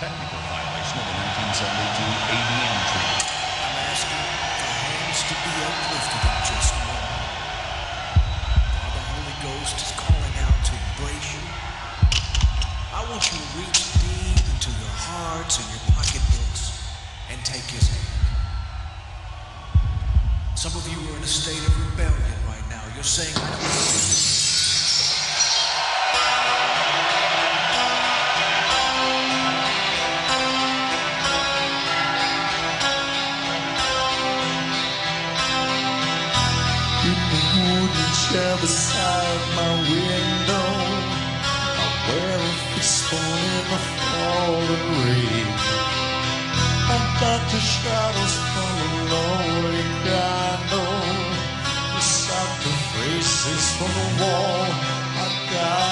technical violation of the 1972 ABM Treaty. I'm asking for hands to be uplifted in just a moment. While the Holy Ghost is calling out to embrace you, I want you to reach deep into your hearts and your pocketbooks and take his hand. Some of you are in a state of rebellion right now. You're saying, wooden beside my window, I wear a fishbone in the falling rain. I got the shadows from a lonely candle, beside the faces from the wall. I explain.